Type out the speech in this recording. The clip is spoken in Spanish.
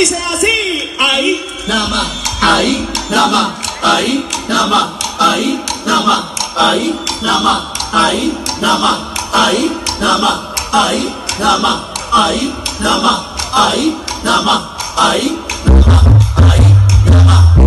dice así, ahí nada más, ahí nada más, ahí nada más, ahí nada más, ahí nada más, ahí nada más, ahí nada más, ahí nada más, ahí nada más, ahí nada más, ahí nada más, ahí nada más.